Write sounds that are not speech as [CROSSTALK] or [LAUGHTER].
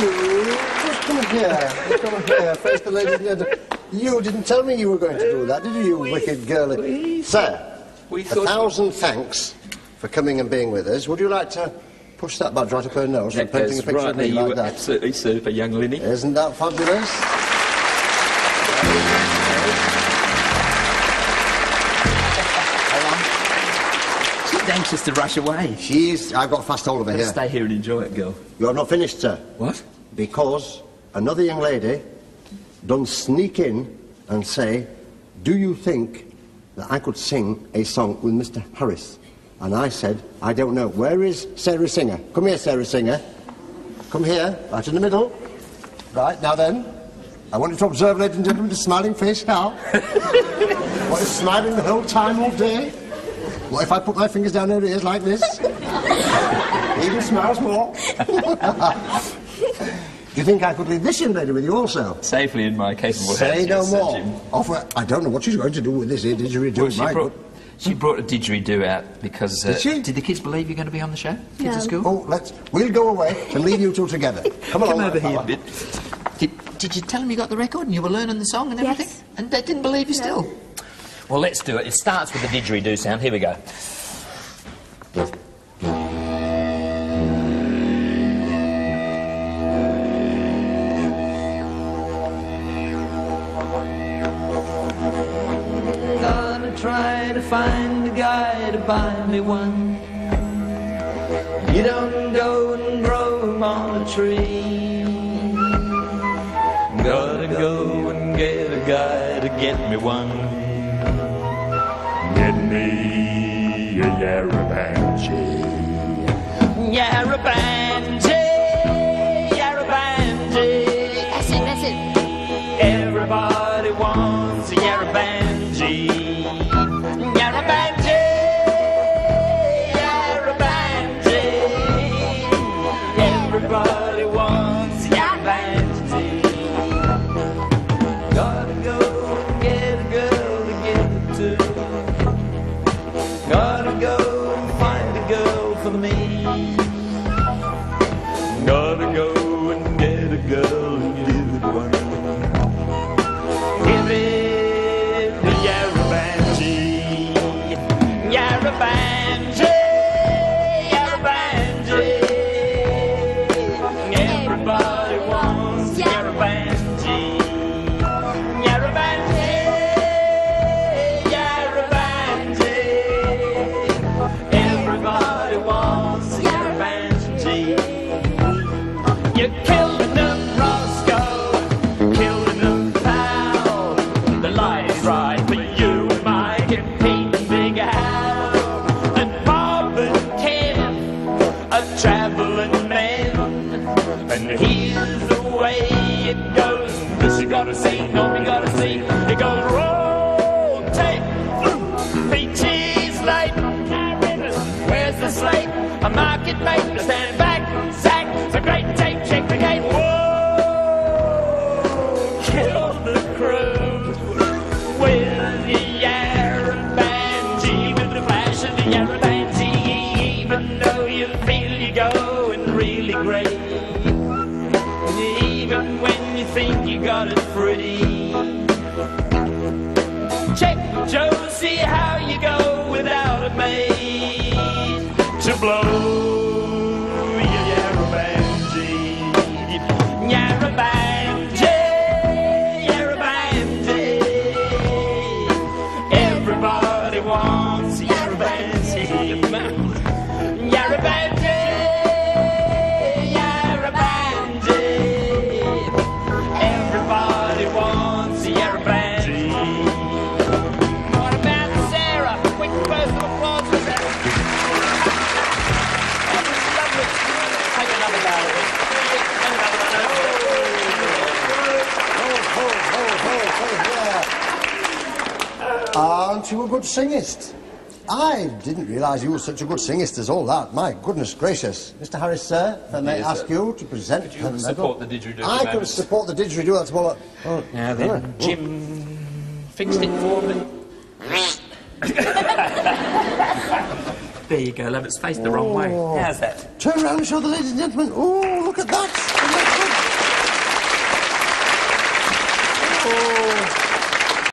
you just come here. Just come here. Face the ladies and gentlemen. You didn't tell me you were going to do that, did you, you wicked girlie? Sir, We a thousand thanks for coming and being with us. Would you like to push that badge right up her nose and painting a picture right of me you like that? absolutely super, young Linny. Isn't that fabulous? She's anxious to rush away. She's... I've got a fast hold of her here. stay here and enjoy it, girl. You have not finished, sir. What? Because another young lady done sneak in and say, do you think that I could sing a song with Mr. Harris? And I said, I don't know. Where is Sarah Singer? Come here, Sarah Singer. Come here, right in the middle. Right, now then, I want you to observe, ladies and gentlemen, the smiling face now. [LAUGHS] what is smiling the whole time all day? What if I put my fingers down her ears like this? [LAUGHS] Even smiles more. [LAUGHS] Do you think I could leave this young lady with you also? Safely in my capable Say hands, no yes, more. Jim. Offer. I don't know what she's going to do with this here didgeridoo. Well, she my brought, good- she brought a didgeridoo out because... Uh, Did she? Did the kids believe you're going to be on the show? Kids No. at school? Oh, let's. We'll go away and leave you two together. [LAUGHS] Come along, Come over here a bit. Did, did you tell them you got the record and you were learning the song and everything? Yes. everything? And they didn't believe you No. still? Well, let's do it. It starts with the didgeridoo sound. Here we go. Find a guy to buy me one. You don't go and grow on a tree. Gotta go and get a guy to get me one. Get me a Yarabanchi. Yarabanji, Gotta go and get a girl and give it one. Give it Yarabanji. Yarabanji. Yarabanji. Stand back. It's a great Whoa, kill the crew with the Yarabanji, with the flash of the Yarabanji. Even though you feel you're going really great, even when you think you got it free. Check Joe, see how you go without a maid to blow Everybody Aren't you a good singist? I didn't realise you were such a good singist as all that. My goodness gracious. Mr. Harris, sir, if I may Yes, ask sir. you to present Could you the medal. support the didgeridoo I can support the didgeridoo, that's all. Oh, Now then, Jim fixed it for me. [LAUGHS] there you go, love. It's faced the wrong way. Oh. How's that? Turn around and show the ladies and gentlemen. Oh, look at that. good, good.